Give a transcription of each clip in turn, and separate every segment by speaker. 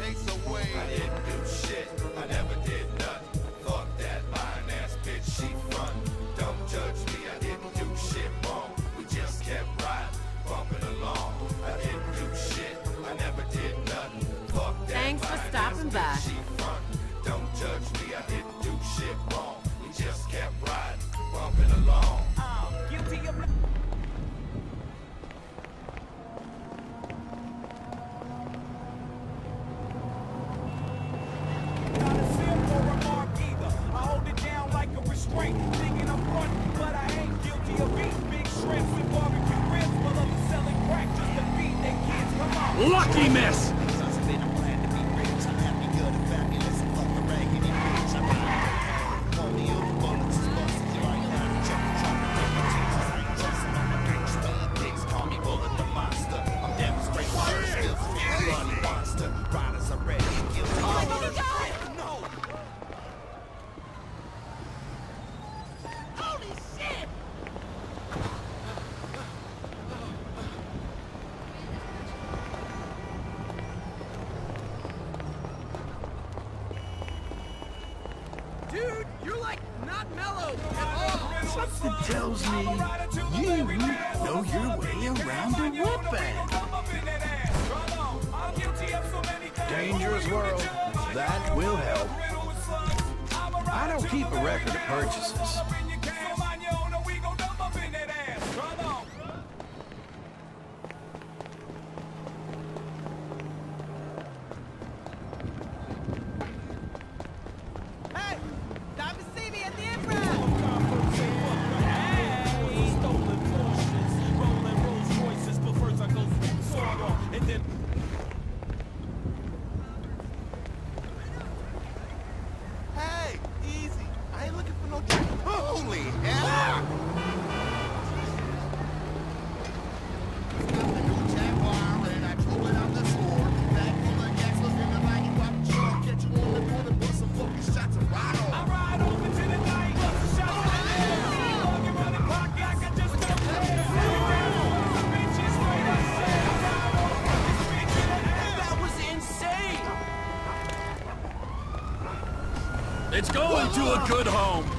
Speaker 1: Takes away.
Speaker 2: tells me you know your way around a whooping. Dangerous world. That will help. I don't keep a record of purchases, good home.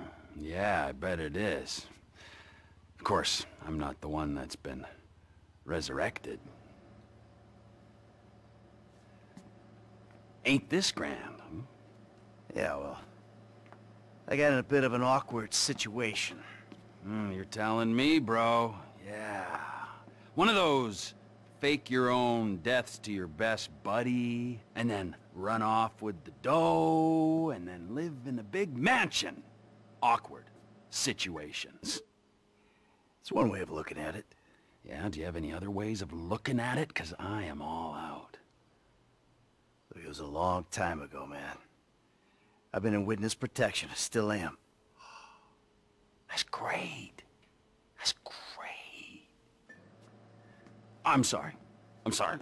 Speaker 3: Yeah, I bet it is. Of course, I'm not the one that's been resurrected. Ain't this grand, hmm?
Speaker 4: Yeah, well. I got in a bit of an awkward situation.
Speaker 3: Hmm, you're telling me, bro. Yeah. One of those fake your own deaths to your best buddy, and then run off with the dough, and then live in a big mansion. Awkward situations.
Speaker 4: It's one way of looking at it.
Speaker 3: Yeah, do you have any other ways of looking at it? Because I am all out.
Speaker 4: It was a long time ago, man. I've been in witness protection. I still am.
Speaker 3: That's great. That's great. I'm sorry. I'm sorry.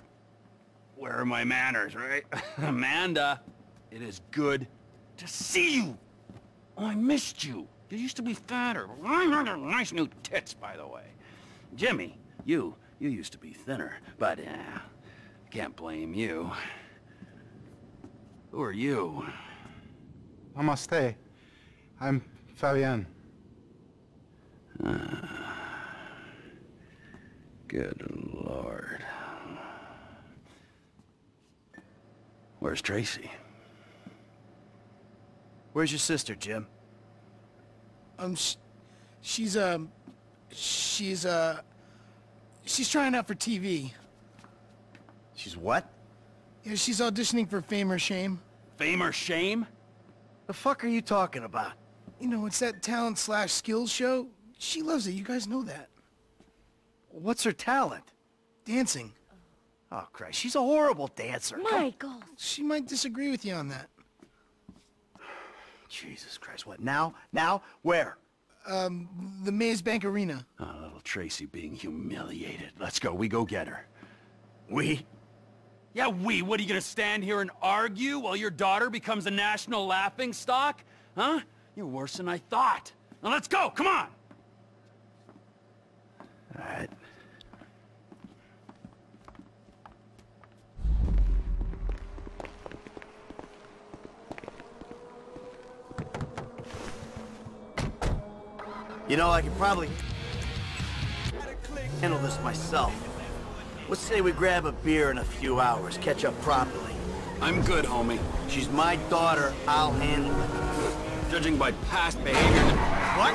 Speaker 3: Where are my manners, right? Amanda, it is good to see you. Oh, I missed you. You used to be fatter. Nice new tits, by the way. Jimmy, you, you used to be thinner, but, uh, can't blame you. Who are you?
Speaker 5: Namaste. I'm Fabian.
Speaker 3: Good lord. Where's Tracy?
Speaker 4: Where's your sister, Jim?
Speaker 6: Um, sh she's, um, she's, uh, she's trying out for TV.
Speaker 4: She's what?
Speaker 6: Yeah, she's auditioning for Fame or Shame.
Speaker 3: Fame or shame?
Speaker 4: The fuck are you talking about?
Speaker 6: You know, it's that talent slash skills show. She loves it. You guys know that.
Speaker 4: What's her talent?
Speaker 6: Dancing.
Speaker 4: Oh, Christ, she's a horrible dancer.
Speaker 1: Michael!
Speaker 6: She might disagree with you on that.
Speaker 4: Jesus Christ, what, now? Now? Where?
Speaker 6: Um, The Maze Bank Arena.
Speaker 3: Oh, little Tracy being humiliated. Let's go. We go get her.
Speaker 4: We?
Speaker 3: Yeah, we. What, are you gonna stand here and argue while your daughter becomes a national laughing stock? Huh? You're worse than I thought. Now let's go. Come on.
Speaker 4: All right. You know, I could probably handle this myself. Let's say we grab a beer in a few hours, catch up properly.
Speaker 3: I'm good, homie.
Speaker 4: She's my daughter, I'll handle it.
Speaker 3: Judging by past behavior
Speaker 4: What?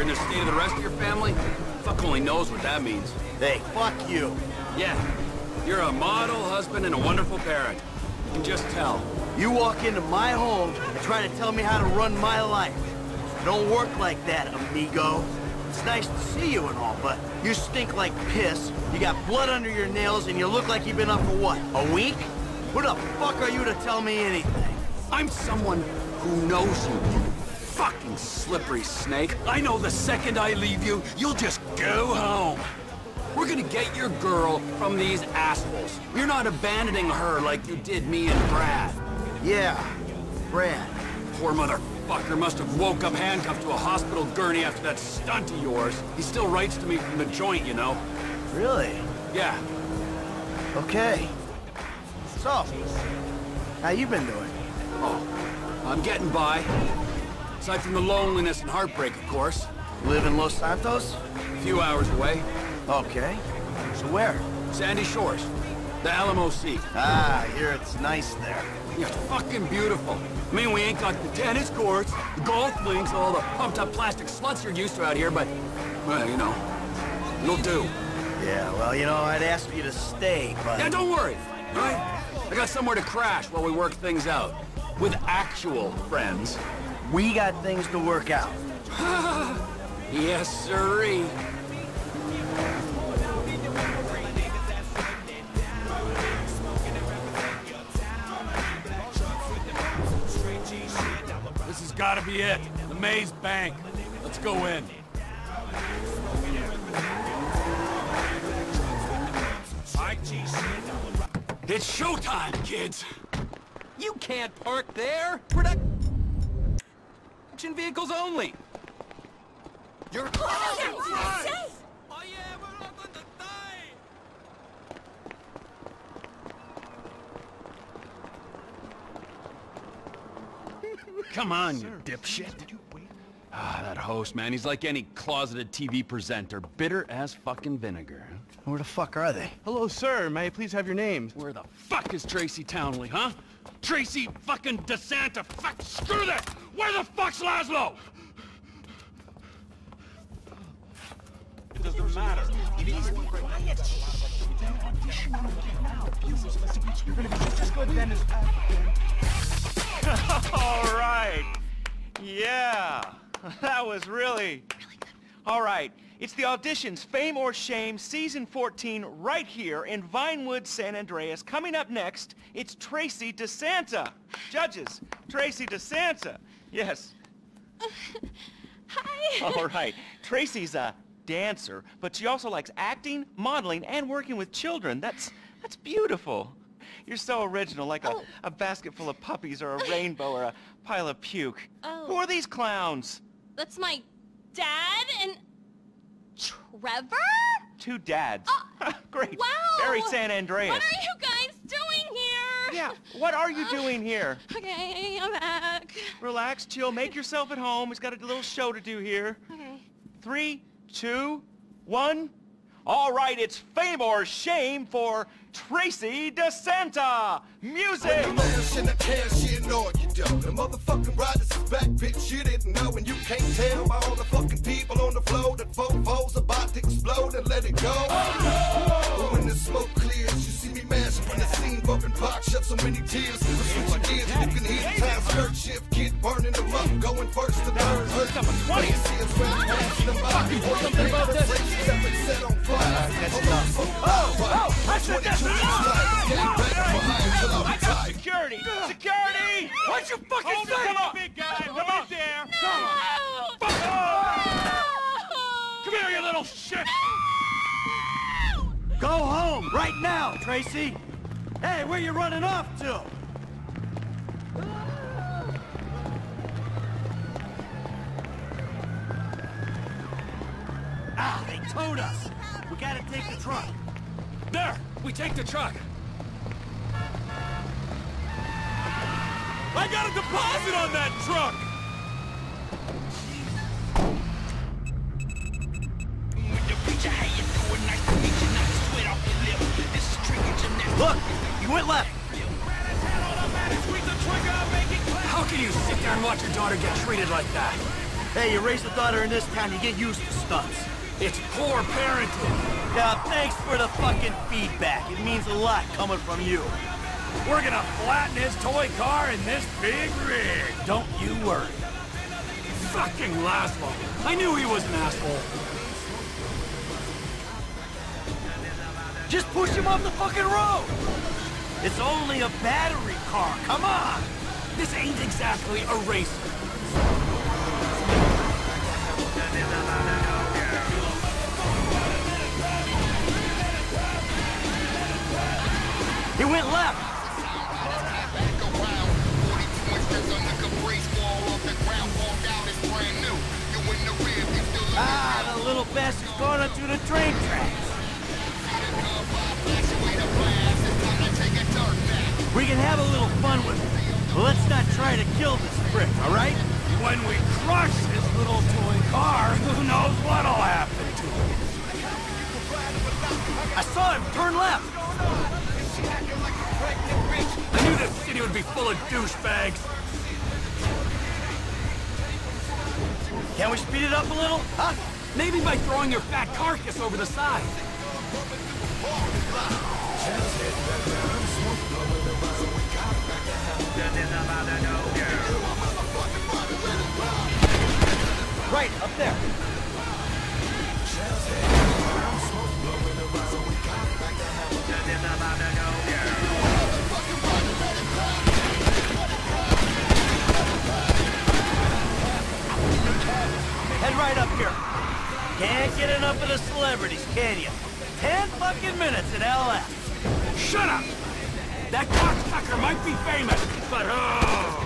Speaker 3: and the state of the rest of your family, fuck only knows what that means.
Speaker 4: Hey, fuck you.
Speaker 3: Yeah, you're a model husband and a wonderful parent. You can just tell.
Speaker 4: You walk into my home and try to tell me how to run my life. Don't work like that, amigo. It's nice to see you and all, but you stink like piss, you got blood under your nails, and you look like you've been up for what, a week? Who the fuck are you to tell me anything?
Speaker 3: I'm someone who knows you, you fucking slippery snake. I know the second I leave you, you'll just go home. We're gonna get your girl from these assholes. You're not abandoning her like you did me and Brad.
Speaker 4: Yeah, Brad.
Speaker 3: Poor motherfucker must have woke up handcuffed to a hospital gurney after that stunt of yours. He still writes to me from the joint, you know.
Speaker 4: Really?
Speaker 3: Yeah,
Speaker 4: Okay. So, how you been doing?
Speaker 3: oh, I'm getting by. Aside from the loneliness and heartbreak, of course.
Speaker 4: Live in Los Santos?
Speaker 3: A few hours away.
Speaker 4: Okay. So where?
Speaker 3: Sandy Shores. The Alamo Sea.
Speaker 4: Ah, here it's nice there.
Speaker 3: It's fucking beautiful. I mean, we ain't got the tennis courts, the golf links, all the pumped-up plastic sluts you're used to out here, but, well, you know, it'll do.
Speaker 4: Yeah, well, you know, I'd ask you to stay, but...
Speaker 3: Yeah, don't worry, all right? I got somewhere to crash while we work things out. With actual friends.
Speaker 4: We got things to work out.
Speaker 3: Yes, sirree. This has got to be it. The Maze Bank. Let's go in. It's showtime, kids.
Speaker 7: You can't park there. Production vehicles only.
Speaker 8: You're
Speaker 7: Oh yeah, we're not going to die.
Speaker 3: Come on, you dipshit. Ah, that host, man, he's like any closeted TV presenter. Bitter as fucking vinegar.
Speaker 4: Where the fuck are they?
Speaker 9: Hello, sir. May I please have your name?
Speaker 3: Where the fuck is Tracy Townley, huh? Tracy fucking DeSanta. Fuck, screw that! Where the fuck's Lazlow? It doesn't matter.
Speaker 9: All right. Yeah. That was really... All right. It's the auditions, Fame or Shame, Season 14, right here in Vinewood, San Andreas. Coming up next, it's Tracy DeSanta. Judges, Tracy DeSanta. Yes.
Speaker 8: Hi.
Speaker 9: All right. Tracy's a dancer, but she also likes acting, modeling, and working with children. That's that's beautiful. You're so original, like a,
Speaker 8: Oh.
Speaker 9: a basket full of puppies or a rainbow or a pile of puke.
Speaker 8: Oh.
Speaker 9: Who are these clowns?
Speaker 8: That's my dad and Trevor?
Speaker 9: Two dads.
Speaker 8: Oh,
Speaker 9: Great.
Speaker 8: Wow.
Speaker 9: Very San Andreas.
Speaker 8: What are you guys doing here?
Speaker 9: Yeah, what are you uh, doing here?
Speaker 8: Okay, I'm back.
Speaker 9: Relax, chill, make yourself at home. He's got a little show to do here.
Speaker 8: Okay.
Speaker 9: Three, two, one. All right, it's fame or shame for Tracy DeSanta. Music!
Speaker 1: In the cash, you know it, you don't. The motherfucking riders is back, bitch, you didn't know, and you can't tell by all the fucking people on the floor that Fofo's about to explode and let it go. Oh But when the smoke clears, you see me mashing from the scene, bumping box, shed so many tears. Switch gears, you can hear the time skirt shift, kid burning them up, going first to third. First a 20. See us running past them by. Or something about this. Set on fire. Oh, oh, I said
Speaker 9: I got security! Security!
Speaker 3: What'd you fucking
Speaker 9: Hold
Speaker 3: say?
Speaker 9: come on, big guy! Come on there!
Speaker 8: No!
Speaker 3: Come here, you little shit!
Speaker 4: Go home right now, Tracy. Hey, where you running off to? Ah, they towed us. We gotta take the truck.
Speaker 3: There! We take the truck! I got a deposit on that truck!
Speaker 4: Look, you went left.
Speaker 3: How can you sit there and watch your daughter get treated like that?
Speaker 4: Hey, you raise a daughter in this town, you get used to stunts.
Speaker 3: It's poor parenting.
Speaker 4: Yeah, thanks for the fucking feedback. It means a lot coming from you.
Speaker 3: We're gonna flatten his toy car in this big rig. Don't you worry. Fucking Lazlow. I knew he was an asshole.
Speaker 4: Just push him off the fucking road! It's only a battery car, come on!
Speaker 3: This ain't exactly a racer.
Speaker 4: He went left! Ah, the little bastard's going onto the train tracks. We can have a little fun with it. But let's not try to kill this prick, all right?
Speaker 3: When we crush his little toy car, who knows what'll happen to him.
Speaker 4: I saw him turn left.
Speaker 3: I knew this city would be full of douchebags.
Speaker 4: Can we speed it up a little? Huh?
Speaker 3: Maybe by throwing your fat carcass over the side.
Speaker 4: Right, up there. Enough of the celebrities, can you? Ten fucking minutes at LS.
Speaker 3: Shut up! That cocksucker might be famous, but oh!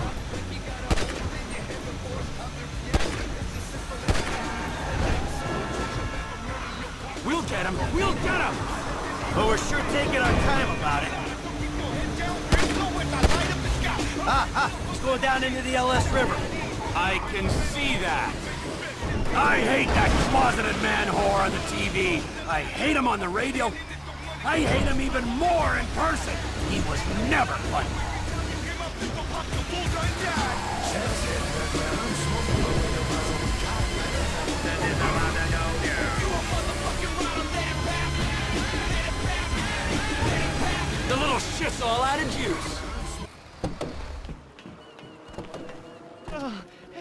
Speaker 3: We'll get him! We'll get him!
Speaker 4: But we're sure taking our time about it. Ah, ah, it's going down into the LS River.
Speaker 3: I can see that. I hate that closeted man whore on the TV. I hate him on the radio. I hate him even more in person. He was never funny. The little shit's all out of juice.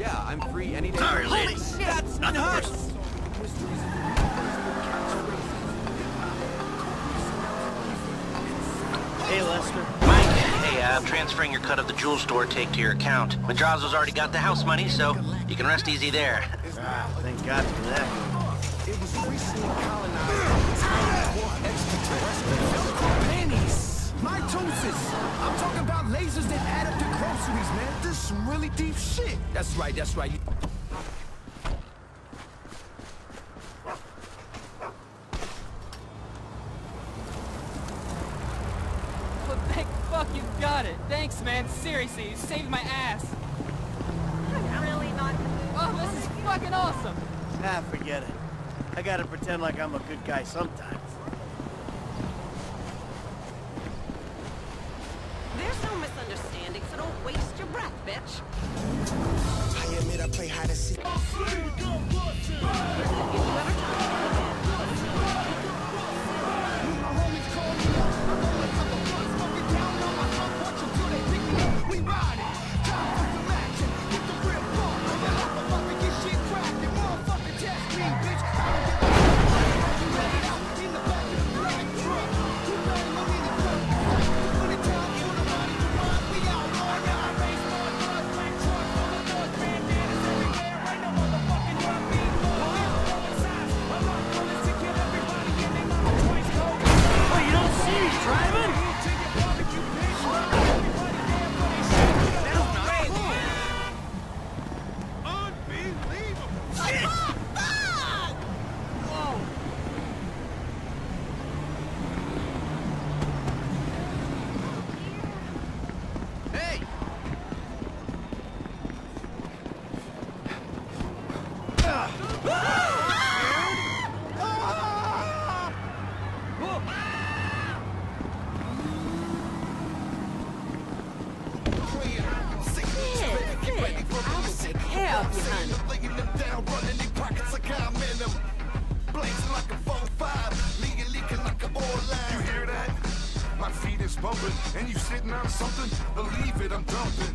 Speaker 10: Yeah, I'm free any day.
Speaker 4: Sorry,
Speaker 10: Holy shit,
Speaker 4: That's nuts. Hey, Lester.
Speaker 11: Mike, hey, uh, I'm transferring your cut of the jewel store take to your account. Madrazo's already got the house money, so you can rest easy there.
Speaker 4: Ah, thank God for that.
Speaker 2: It was recently colonized by dwarf extraterrestrials. Pennies! Mitosis! I'm talking groceries, man. This is some really deep shit. That's right, that's right.
Speaker 12: Well, thank fuck you got it. Thanks, man. Seriously, you saved my ass.
Speaker 1: I'm really not.
Speaker 12: Oh, this is fucking awesome.
Speaker 4: Ah, forget it. I gotta pretend like I'm a good guy sometimes.
Speaker 13: Something? Believe it, I'm dumping.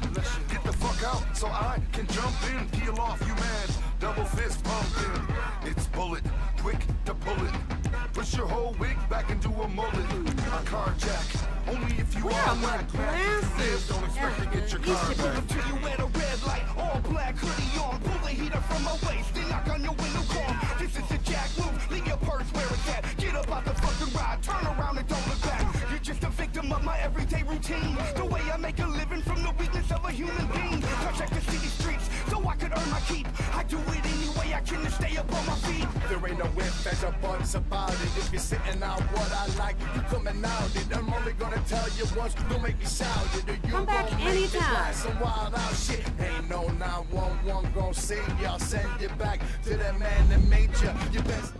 Speaker 13: Get the fuck out so I can jump in. Peel off, you man. Double fist pumping. It's bullet, quick to pull it. Push your whole wig back into a mullet. A carjack, only if you
Speaker 7: Where
Speaker 13: are
Speaker 7: my
Speaker 13: black.
Speaker 7: glasses?
Speaker 13: Don't expect to get your car back.
Speaker 14: Till you wear a red light, all black hoodie on. Pull the heater from my waist, then knock on your window call. This is the jack move, leave your purse where it's at. Get up out the fucking ride, turn around and don't look back. You're just a of my everyday routine. The way I make a living from the weakness of a human being. Project the city streets so I could earn my keep. I do it any way I can to stay up on my feet.
Speaker 1: There ain't no if, there's a buts about it. If you're sitting out what I like, you coming out it. I'm only gonna tell you once, don't make me shout it. Or you
Speaker 7: Come back
Speaker 1: gon' make this
Speaker 7: anytime.
Speaker 1: some wild out shit. Ain't no 911 gon' save y'all. Send you back to the man that made you. You best.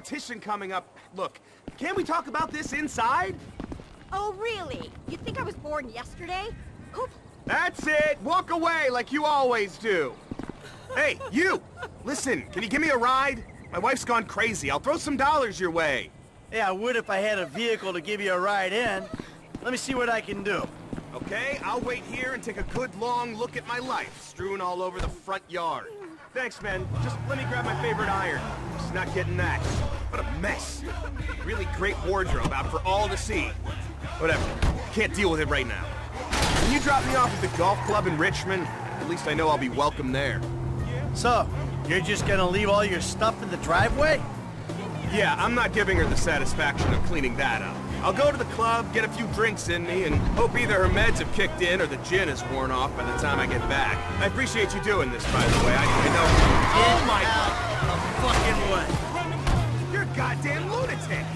Speaker 15: Competition coming up. Look, can't we talk about this inside?
Speaker 7: Oh, really? You think I was born yesterday? Who
Speaker 15: That's it! Walk away like you always do! Hey, you! Listen, can you give me a ride? My wife's gone crazy. I'll throw some dollars your way.
Speaker 4: Yeah, I would if I had a vehicle to give you a ride in. Let me see what I can do.
Speaker 15: Okay, I'll wait here and take a good long look at my life, strewn all over the front yard. Thanks, man. Just let me grab my favorite iron. Not getting that. What a mess. Really great wardrobe out for all to see. Whatever. Can't deal with it right now. Can you drop me off at the golf club in Richman? At least I know I'll be welcome there.
Speaker 4: So, you're just gonna leave all your stuff in the driveway?
Speaker 15: Yeah, I'm not giving her the satisfaction of cleaning that up. I'll go to the club, get a few drinks in me, and hope either her meds have kicked in or the gin is worn off by the time I get back. I appreciate you doing this, by the way. I, I know... Oh my...
Speaker 4: Out fucking way.
Speaker 15: You're a goddamn lunatic!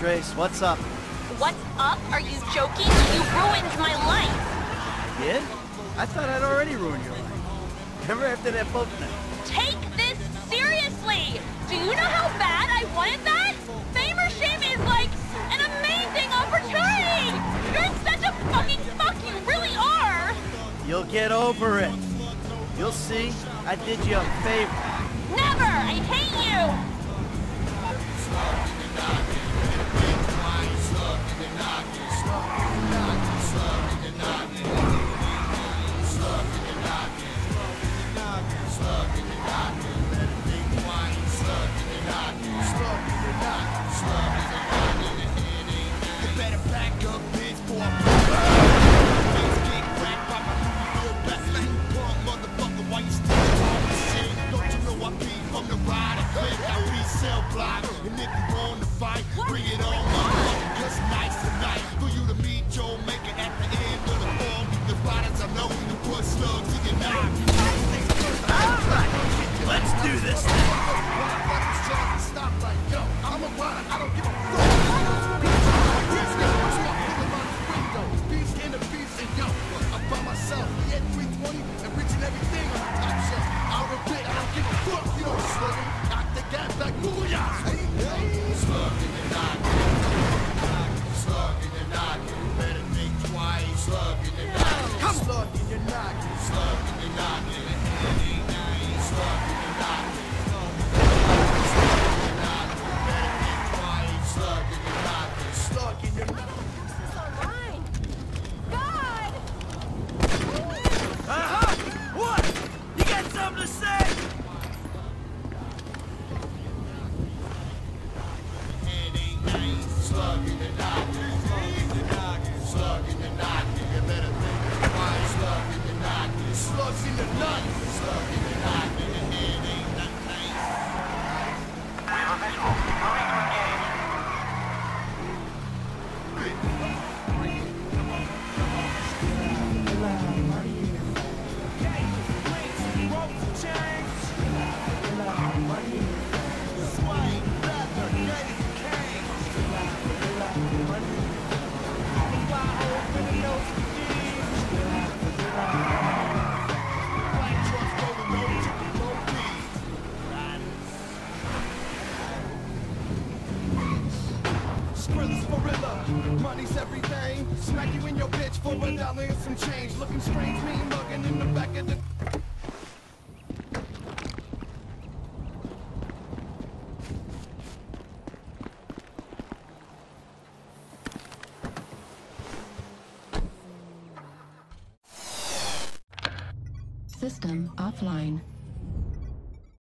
Speaker 4: Trace, what's up?
Speaker 1: What's up? Are you joking? You ruined my life! Yeah?
Speaker 4: did? I thought I'd already ruined your life. Remember after that boat night?
Speaker 1: Take this seriously! Do you know how bad I wanted that? Fame or shame is like an amazing opportunity! You're such a fucking fuck, you really are!
Speaker 4: You'll get over it. You'll see, I did you a favor.
Speaker 1: Never! I hate you!
Speaker 16: Line.